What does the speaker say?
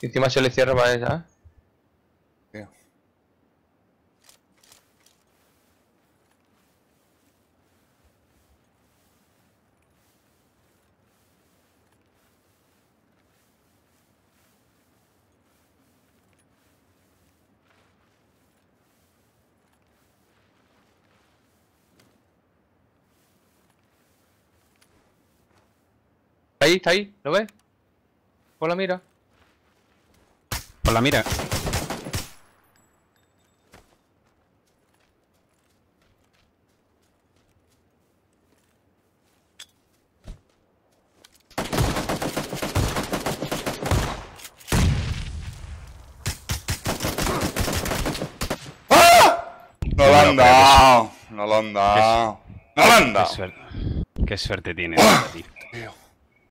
Y encima se le cierra para. Tío. Está ahí, está ahí, ¿lo ves? Pon la mira. Por la mira. No lo han dado. No lo han dado. No lo han Qué dado. suerte, qué suerte tiene, tío.